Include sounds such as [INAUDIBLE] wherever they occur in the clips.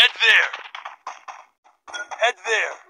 Head there. Head there.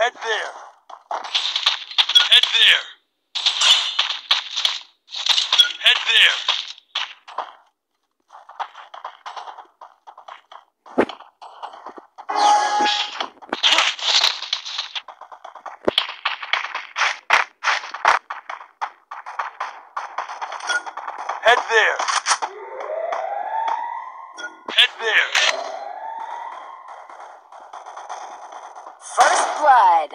Head there. Head there. Head there. Head there. Head there. First blood.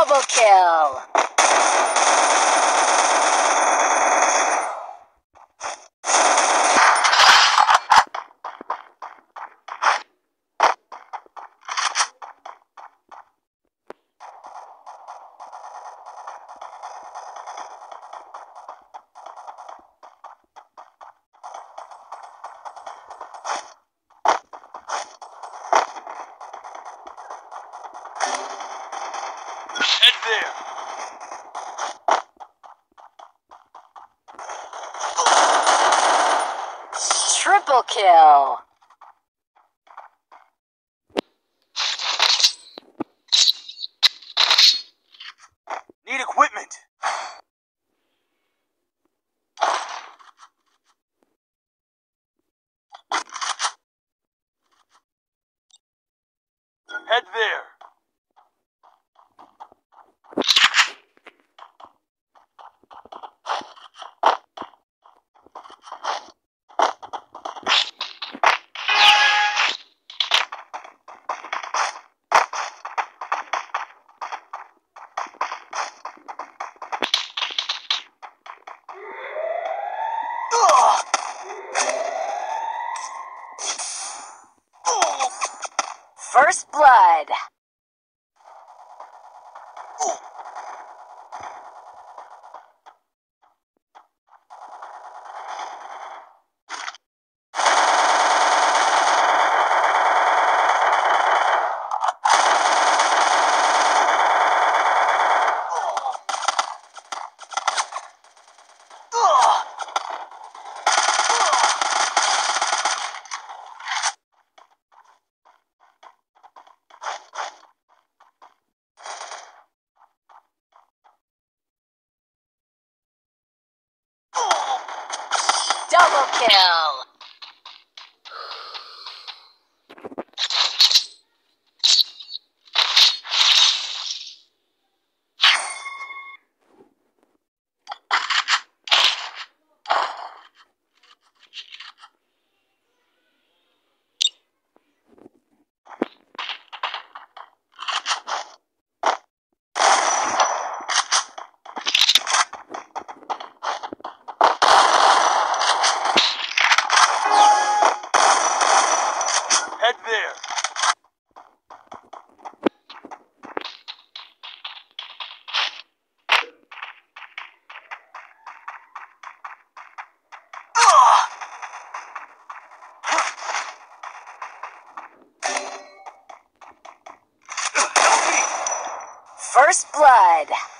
Double kill. Triple kill. Need equipment. Head there. Ugh. Oh. First blood. Ugh. [LAUGHS] Double kill. right there. First Blood.